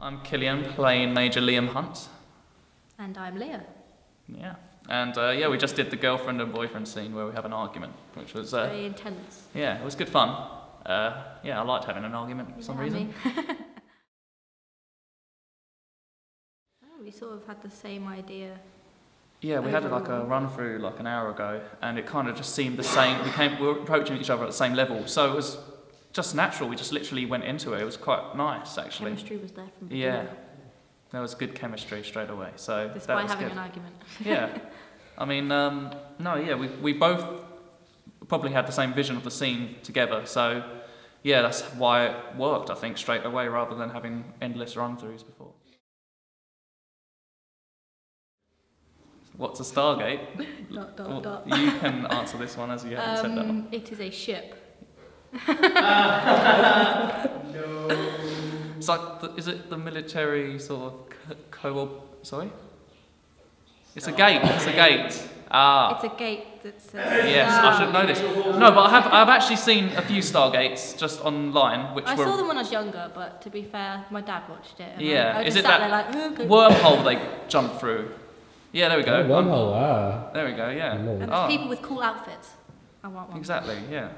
I'm Kilian, playing Major Liam Hunt. And I'm Leah. Yeah. And uh, yeah, we just did the girlfriend and boyfriend scene where we have an argument, which was, uh, Very intense. yeah, it was good fun. Uh, yeah, I liked having an argument for some reason. oh, we sort of had the same idea. Yeah, we had like a run through like an hour ago, and it kind of just seemed the same. We came, we were approaching each other at the same level, so it was just natural. We just literally went into it. It was quite nice, actually. Chemistry was there from the Yeah, beginning, there was good chemistry straight away. So that despite having good. an argument. yeah, I mean, um, no, yeah, we we both probably had the same vision of the scene together. So yeah, that's why it worked. I think straight away rather than having endless run throughs before. What's a Stargate? dot, dot, dot. you can answer this one as you haven't said that one. Um, it is a ship. It's like, the, is it the military sort of co- co-op? Sorry? It's a gate. It's a gate. Ah. It's a gate that says. Yes, I should know this. No, but I have I've actually seen a few Stargates just online, which I were saw them when I was younger, but to be fair, my dad watched it. And Yeah, I, I is just it sat that there like, "Oh, wormhole they jump through. Yeah, there we go. Oh, wormhole, ah. There we go. Yeah. Wormhole. And Oh, people with cool outfits. I want one. exactly. Yeah.